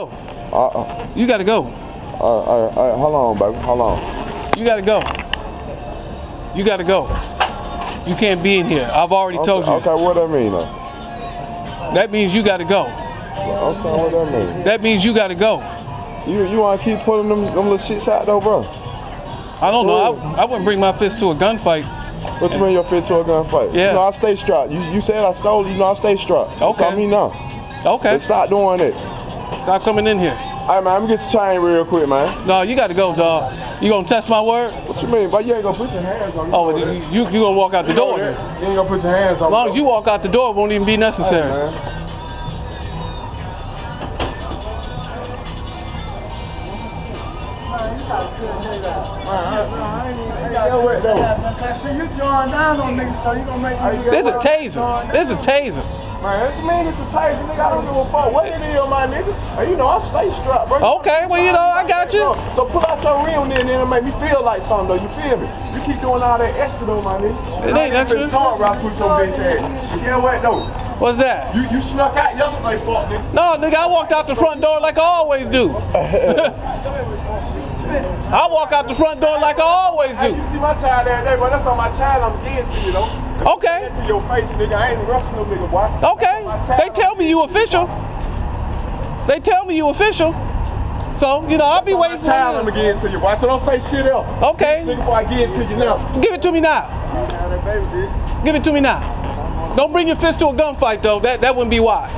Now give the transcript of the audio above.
Uh-uh. You gotta go. Uh, uh, uh, hold on, baby. Hold on. You gotta go. You gotta go. You can't be in here. I've already I'm told saying- you. Okay, what that mean though? That means you gotta go. I'm saying what that mean. That means you gotta go. You you want to keep pulling them them little shits out though, bro? I don't know. I, I wouldn't bring my fist to a gunfight. What you mean your fit to a gunfight? Yeah. You know I stay strapped. You you said I stole. You know I stay strapped. That's Okay. on me now. Okay. But stop doing it. Stop coming in here. All right, man. Let me get your chain real quick, man. No, you gotta go, dog. You gonna test my word? What you mean? But you ain't gonna put your hands on me. Oh, you, you, you gonna walk out the door. You ain't gonna put your hands on As long as you walk out the door, it won't even be necessary. man. See, you drawing down on niggas, so you gonna make me. There's a taser. There's a taser. Man, what you mean it's a taser, nigga? I don't give a fuck what it is, my nigga. Hey, you know, I stay strapped, bro. Okay, well, you know, I got you. So pull out your rim then, then it'll make me feel like something, though. You feel me? You keep doing all that extra, though, my nigga. It ain't extra. Bro, I switch your bitch ass. And get what, though? What's that? You, you snuck out yesterday, fuck, nigga. No, nigga, I walked out the front door like I always do. I walk out the front door like I always Hey, do. you see my child every day, but that's on my child I'm getting to you, though. Okay. To your face, nigga. I ain't rushing no nigga, boy. Okay. They tell me you official. They tell me you official. So, you know, I'll be waiting for child I'm you. gonna get into you, boy. So don't say shit else. Okay. Before I get into you now. Give it to me now. Give it to me now. Don't bring your fist to a gunfight, though. That, that wouldn't be wise.